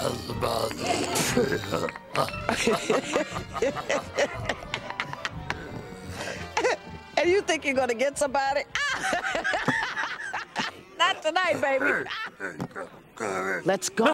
and you think you're gonna get somebody? Not tonight, baby. Let's go.